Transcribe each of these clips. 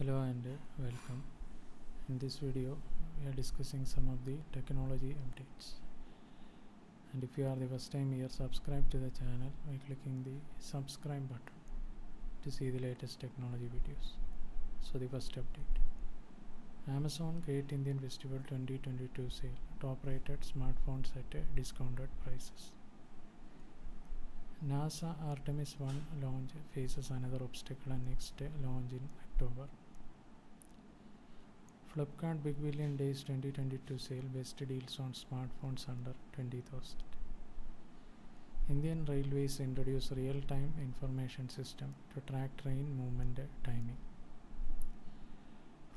Hello and welcome. In this video, we are discussing some of the technology updates. And if you are the first time here, subscribe to the channel by clicking the subscribe button to see the latest technology videos. So, the first update Amazon Great Indian Festival 2022 sale, top rated smartphones at discounted prices. NASA Artemis 1 launch faces another obstacle and next launch in October. Flipkart Big Billion Days 2022 sale best deals on smartphones under 20,000. Indian Railways introduce real-time information system to track train movement timing.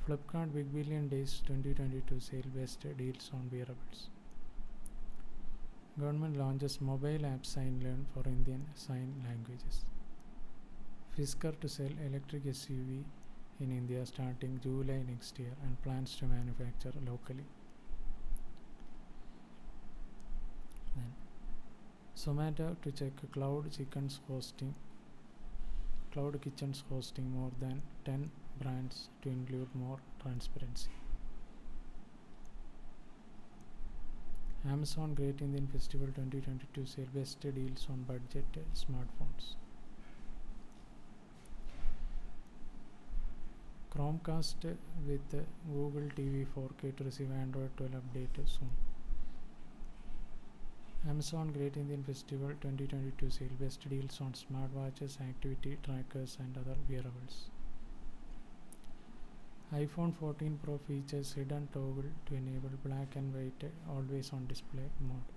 Flipkart Big Billion Days 2022 sale best deals on wearables. Government launches mobile app Sign Learn for Indian sign languages. Fisker to sell electric SUV in India starting July next year and plans to manufacture locally. Then Zomato to check cloud chickens hosting cloud kitchens hosting more than 10 brands to include more transparency. Amazon Great Indian Festival 2022 sale best deals on budget smartphones. Chromecast with Google TV 4K to receive Android 12 update soon. Amazon Great Indian Festival 2022 sale best deals on smartwatches, activity trackers, and other wearables. iPhone 14 Pro features hidden toggle to enable black and white always on display mode.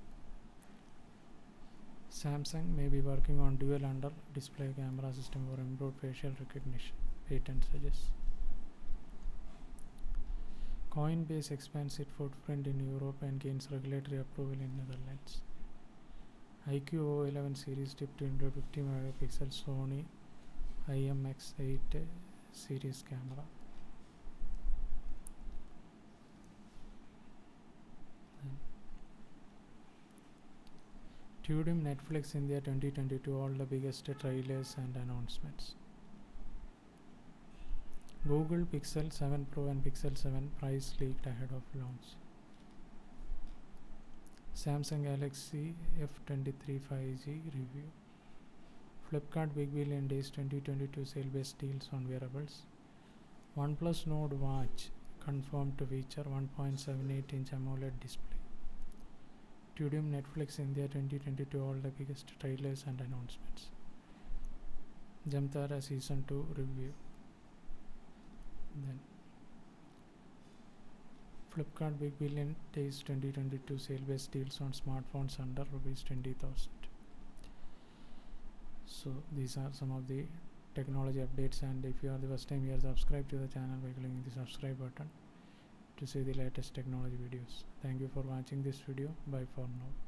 Samsung may be working on dual under display camera system for improved facial recognition, patent suggests. Coinbase expands its footprint in Europe and gains regulatory approval in Netherlands. iQOO 11 series tip to include 50 megapixel Sony IMX8 series camera. Tudum Netflix India 2022 all the biggest trailers and announcements. Google Pixel 7 Pro and Pixel 7 price leaked ahead of launch. Samsung Galaxy F23 5G review. Flipkart Big Billion Days 2022 sale best deals on wearables. OnePlus Nord Watch confirmed to feature 1.78 inch AMOLED display. Tudum Netflix India 2022 all the biggest trailers and announcements. Jamtara Season 2 review. Then Flipkart Big Billion Days 2022 sale best deals on smartphones under rupees 20,000. So these are some of the technology updates and if you are the first time here subscribe to the channel by clicking the subscribe button to see the latest technology videos. Thank you for watching this video. Bye for now.